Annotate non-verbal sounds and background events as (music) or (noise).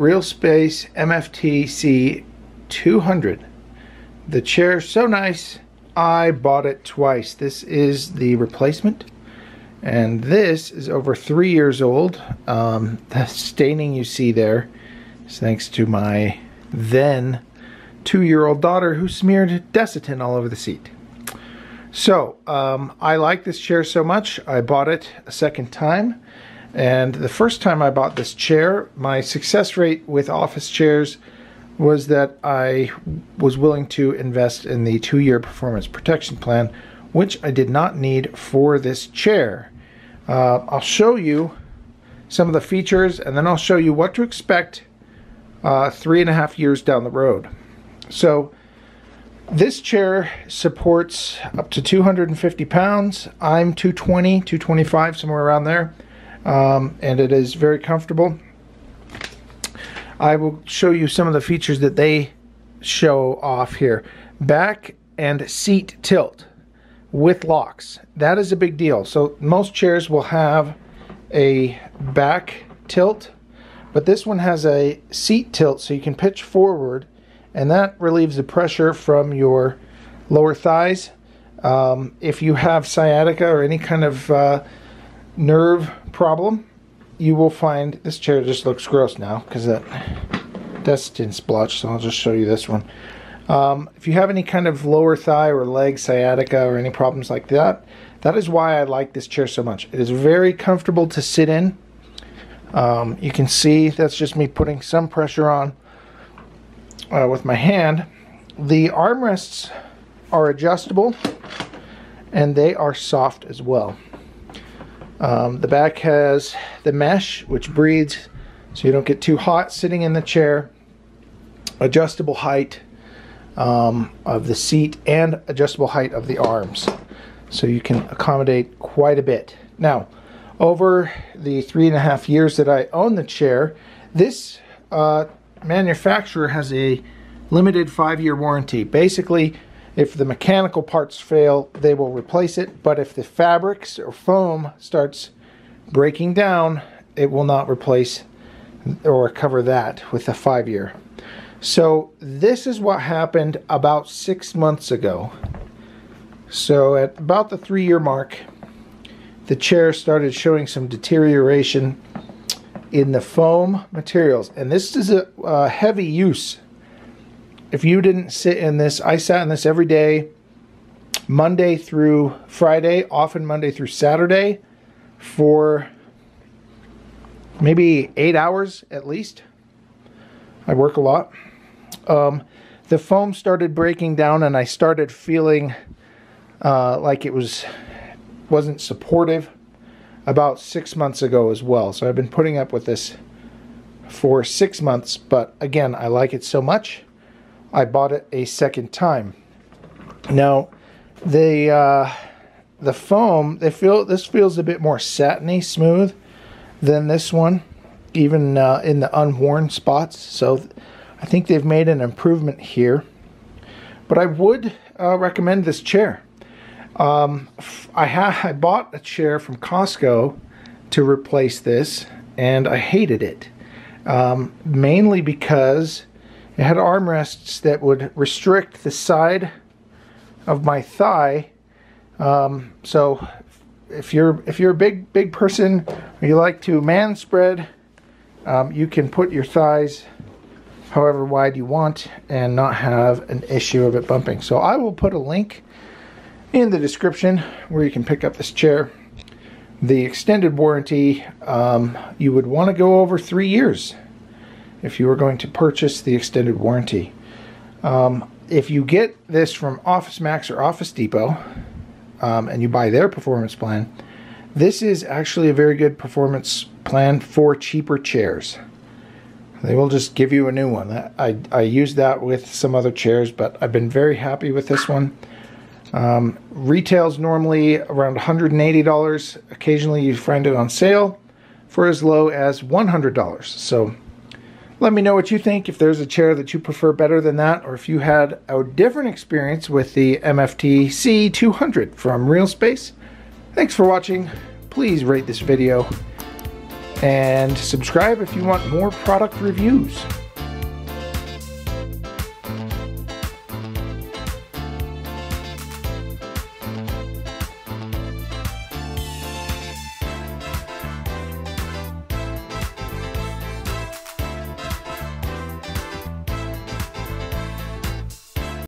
Realspace MFTC 200. The chair so nice, I bought it twice. This is the replacement, and this is over three years old. Um, (laughs) the staining you see there is thanks to my then two-year-old daughter who smeared Desitin all over the seat. So, um, I like this chair so much, I bought it a second time. And the first time I bought this chair, my success rate with office chairs was that I was willing to invest in the two year performance protection plan, which I did not need for this chair. Uh, I'll show you some of the features and then I'll show you what to expect uh, three and a half years down the road. So, this chair supports up to 250 pounds. I'm 220, 225, somewhere around there. Um, and it is very comfortable. I will show you some of the features that they show off here. Back and seat tilt with locks. That is a big deal. So most chairs will have a back tilt, but this one has a seat tilt so you can pitch forward and that relieves the pressure from your lower thighs. Um, if you have sciatica or any kind of uh, nerve problem, you will find this chair just looks gross now because that Desitin splotch. So I'll just show you this one. Um, if you have any kind of lower thigh or leg sciatica or any problems like that, that is why I like this chair so much. It is very comfortable to sit in. Um, you can see that's just me putting some pressure on uh, with my hand. The armrests are adjustable and they are soft as well. Um, the back has the mesh which breathes so you don't get too hot sitting in the chair. Adjustable height um, of the seat and adjustable height of the arms so you can accommodate quite a bit. Now over the three and a half years that I own the chair this uh, manufacturer has a limited five-year warranty. Basically, if the mechanical parts fail, they will replace it, but if the fabrics or foam starts breaking down, it will not replace or cover that with a five-year. So this is what happened about six months ago. So at about the three-year mark, the chair started showing some deterioration in the foam materials. And this is a, a heavy use. If you didn't sit in this, I sat in this every day, Monday through Friday, often Monday through Saturday, for maybe eight hours at least. I work a lot. Um, the foam started breaking down and I started feeling uh, like it was wasn't supportive about six months ago as well. So I've been putting up with this for six months, but again, I like it so much, I bought it a second time. Now, the uh, the foam, they feel this feels a bit more satiny, smooth than this one, even uh, in the unworn spots. So I think they've made an improvement here. But I would uh, recommend this chair. Um, I, ha- I bought a chair from Costco to replace this, and I hated it. Um, mainly because it had armrests that would restrict the side of my thigh. Um, so if you're if you're a big big person or you like to man spread, um, you can put your thighs however wide you want and not have an issue of it bumping. So I will put a link in the description where you can pick up this chair. The extended warranty, um, you would want to go over three years if you were going to purchase the extended warranty. Um, if you get this from Office Max or Office Depot um, and you buy their performance plan, this is actually a very good performance plan for cheaper chairs. They will just give you a new one. I, I used that with some other chairs, but I've been very happy with this one. Um, retails normally around $180. Occasionally you find it on sale for as low as $100. So let me know what you think, if there's a chair that you prefer better than that, or if you had a different experience with the MFT C200 from Realspace. Thanks for watching. Please rate this video. And subscribe if you want more product reviews.